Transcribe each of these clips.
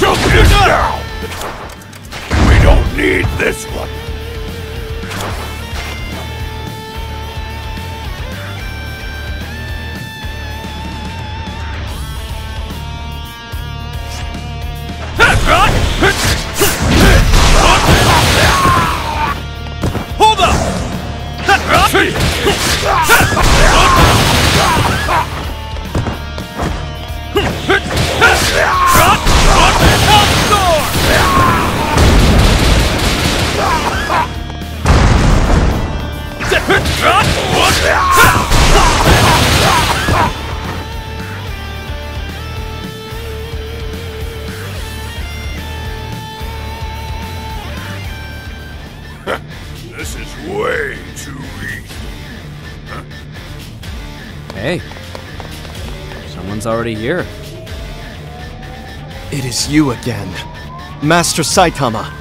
Jump in now! We don't need this one. Hey. Someone's already here. It is you again. Master Saitama,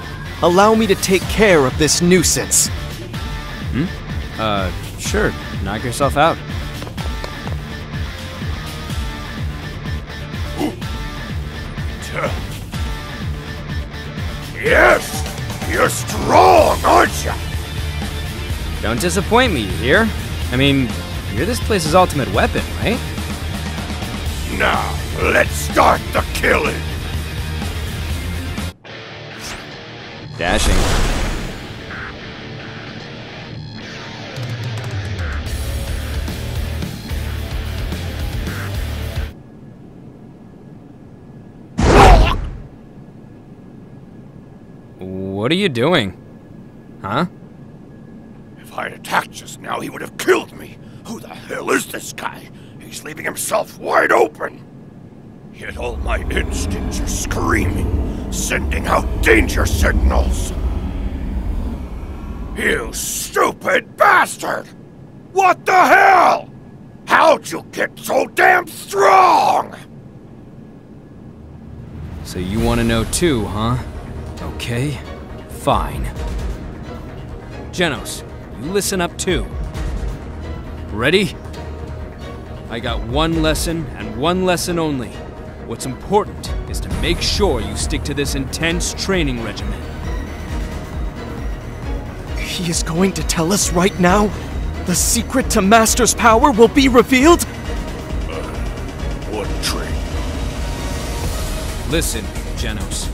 allow me to take care of this nuisance. Hmm? Uh, sure. Knock yourself out. Yes! You're strong, aren't you? Don't disappoint me, you hear? I mean, you're this place's ultimate weapon, right? Now, let's start the killing. Dashing. What are you doing? Huh? If I'd attacked just now, he would have killed me. Who the hell is this guy? He's leaving himself wide open. Yet all my instincts are screaming, sending out danger signals. You stupid bastard! What the hell? How'd you get so damn strong? So you want to know too, huh? Okay, fine. Genos, you listen up too. Ready? I got one lesson and one lesson only. What's important is to make sure you stick to this intense training regimen. He is going to tell us right now? The secret to Master's power will be revealed? What trick? Listen, Genos.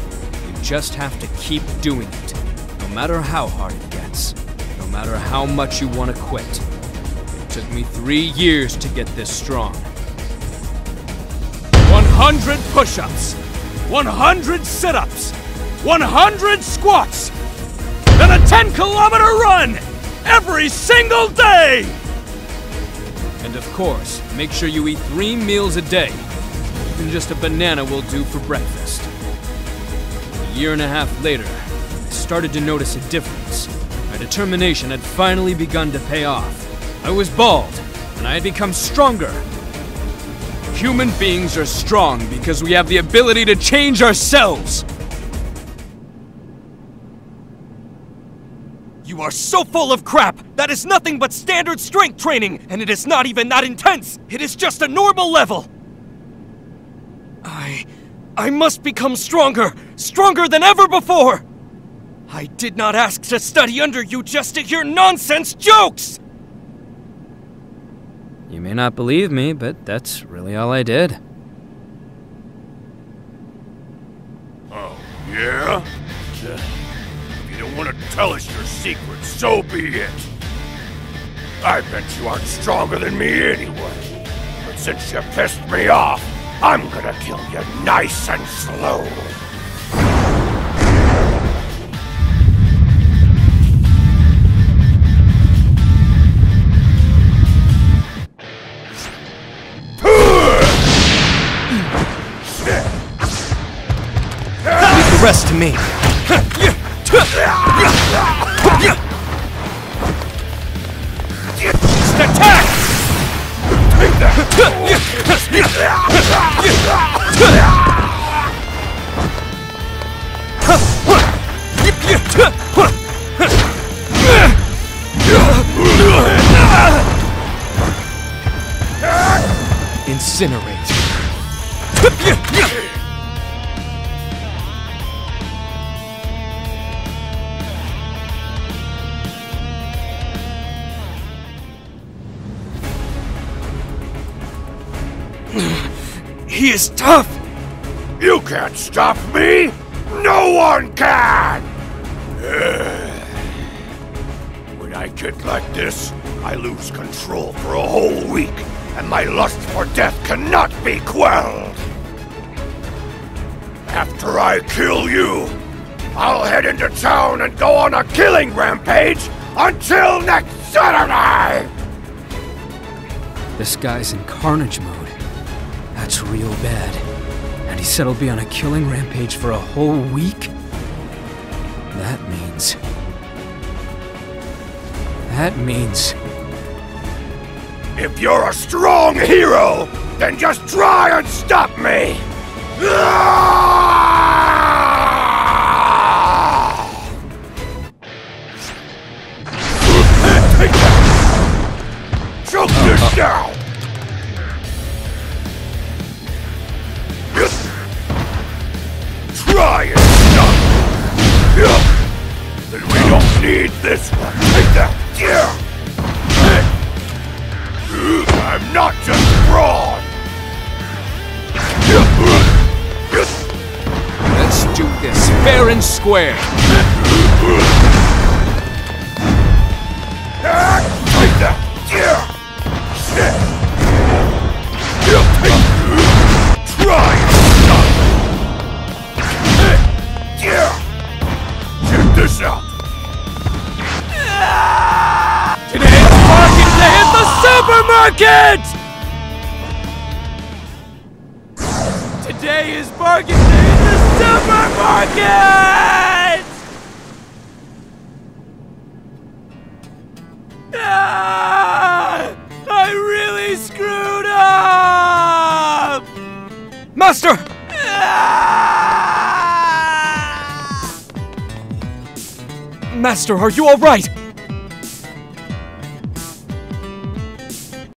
You just have to keep doing it. No matter how hard it gets. No matter how much you want to quit. It took me three years to get this strong. 100 push ups, 100 sit ups, 100 squats, and a 10 kilometer run every single day! And of course, make sure you eat three meals a day. Even just a banana will do for breakfast. A year and a half later, I started to notice a difference. My determination had finally begun to pay off. I was bald, and I had become stronger. Human beings are strong because we have the ability to change ourselves. You are so full of crap! That is nothing but standard strength training, and it is not even that intense! It is just a normal level! I. I must become stronger! Stronger than ever before! I did not ask to study under you just to hear nonsense jokes! You may not believe me, but that's really all I did. Oh, yeah? If you don't want to tell us your secret, so be it. I bet you aren't stronger than me anyway. But since you pissed me off, I'm gonna kill you nice and slow. Rest to me. Attack! Incinerate. He is tough! You can't stop me! No one can! When I get like this, I lose control for a whole week, and my lust for death cannot be quelled! After I kill you, I'll head into town and go on a killing rampage until next Saturday! This guy's in carnage mode. That's real bad. And he said he'll be on a killing rampage for a whole week? That means. That means. If you're a strong hero, then just try and stop me! Take need this one! Take that! Yeah! I'm not just brawn! Let's do this fair and square. Today is bargain day at the supermarket! Ah, I really screwed up! Master! Ah! Master, are you alright?